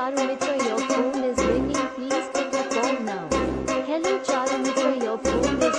Charumitra, your phone is ringing. Please take the phone now. Hello, Charumitra, your phone is